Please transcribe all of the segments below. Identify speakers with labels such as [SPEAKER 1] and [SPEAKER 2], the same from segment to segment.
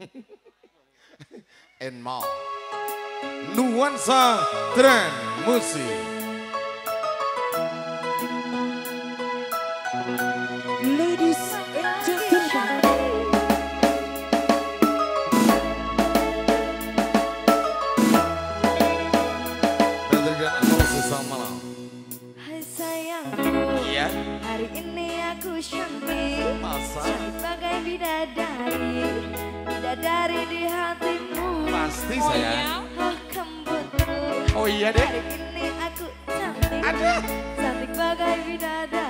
[SPEAKER 1] and more. Nuansa Tren Musik.
[SPEAKER 2] Ladies
[SPEAKER 3] hari ini aku
[SPEAKER 1] syampi,
[SPEAKER 3] sebagai bidadari. Bidadari di hatimu
[SPEAKER 1] Pasti saya
[SPEAKER 3] Oh
[SPEAKER 1] Oh iya deh
[SPEAKER 3] Hari ini aku cantik.
[SPEAKER 1] Aduh.
[SPEAKER 3] Cantik bagai bidadari.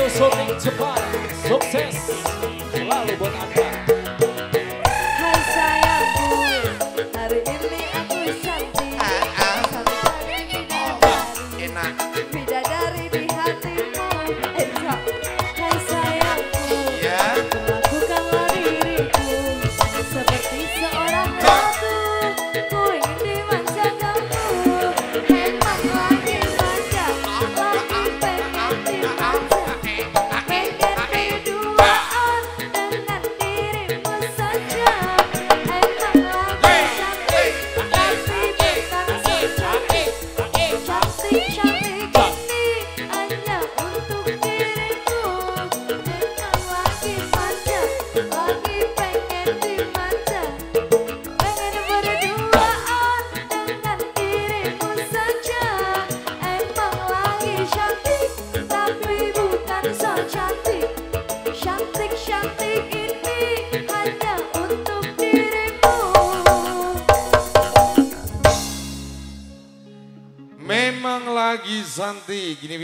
[SPEAKER 2] Studio Shooting Sukses selalu buat Anda.
[SPEAKER 1] Charlie, Izandi. Yine